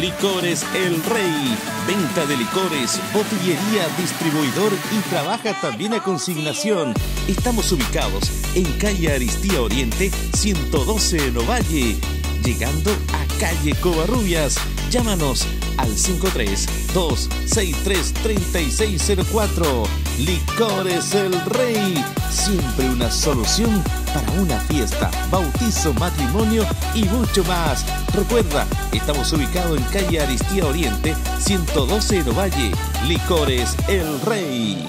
Licores El Rey. Venta de licores, botillería, distribuidor y trabaja también a consignación. Estamos ubicados en calle Aristía Oriente, 112 en Ovalle. Llegando a calle Covarrubias. Llámanos al 532-633604. Licores El Rey. Siempre una solución para una fiesta, bautizo, matrimonio y mucho más. Recuerda, estamos ubicados en calle Aristía Oriente, 112 en Ovalle. Licores El Rey.